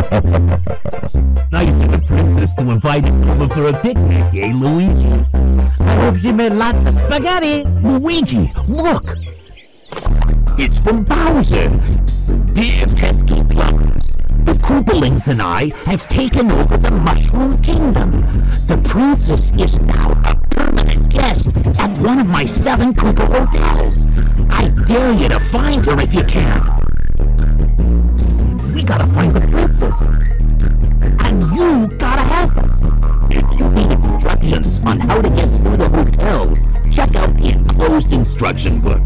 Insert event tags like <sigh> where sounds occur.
<laughs> now you the princess to invite us over for a picnic, eh, Luigi? I hope she made lots of spaghetti. Luigi, look! It's from Bowser. Dear pesky plumbers, the Koopalings and I have taken over the Mushroom Kingdom. The princess is now a permanent guest at one of my seven Koopa hotels. I dare you to find her if you can. on how to get through the hotels, check out the enclosed instruction book.